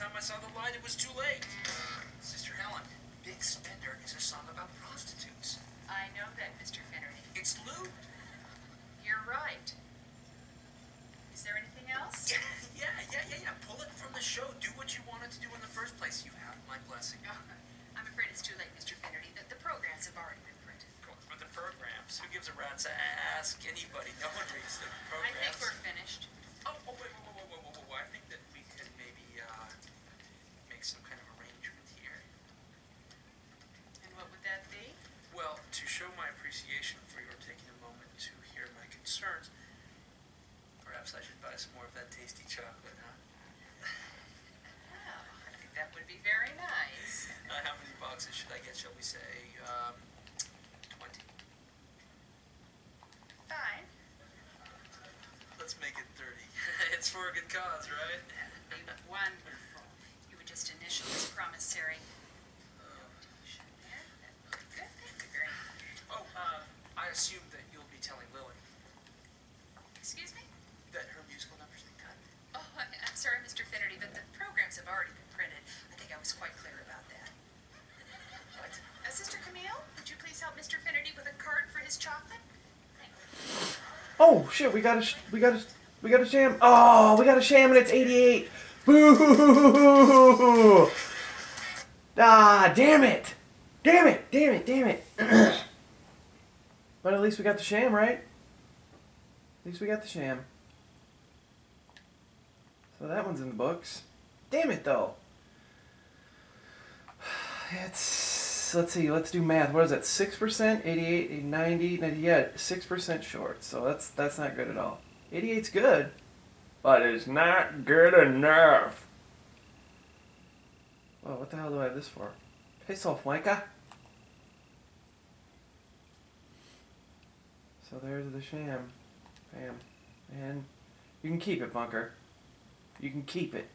time I saw the light, it was too late. Sister Helen, Big Spender is a song about prostitutes. I know that, Mr. Finnerty. It's lewd. You're right. Is there anything else? Yeah, yeah, yeah, yeah, yeah. Pull it from the show. Do what you wanted to do in the first place. You have my blessing. Oh, I'm afraid it's too late, Mr. Finnerty. The, the programs have already been printed. But the programs. Who gives a rat's ass? Anybody. No one reads the I programs. think we're finished. Oh, oh, wait, whoa, whoa, whoa, whoa, whoa, whoa. I think that we could maybe uh, make some kind of arrangement here. And what would that be? Well, to show my appreciation for your taking a moment to hear my concerns, perhaps I should buy some more of that tasty chocolate, huh? Oh, I think that would be very nice. Uh, how many boxes should I get? Shall we say um, 20? Fine. Let's make it 30. it's for a good cause, right? Wonderful. You would just initial this promissory. Uh, notation there. That would be good. Thank you very much. oh, uh, I assume that you'll be telling Lily Excuse me? that her musical number's been cut. Oh, I- I'm sorry, Mr. Finnerty, but the programs have already been printed. I think I was quite clear about that. What? Uh, Sister Camille, would you please help Mr. Finnerty with a card for his chocolate? Thank you. Oh shit, we got a we got a we got a sham. Oh, we got a sham and it's 88. Boo! Ah, damn it. Damn it. Damn it. Damn it. but at least we got the sham, right? At least we got the sham. So that one's in the books. Damn it though. It's let's see, let's do math. What is that? Six percent, 88, 90, 90, yeah, six percent short. So that's that's not good at all. 88's good, but it's not good enough. Oh, what the hell do I have this for? Piss off, wanker. So there's the sham. Bam. And you can keep it, bunker. You can keep it.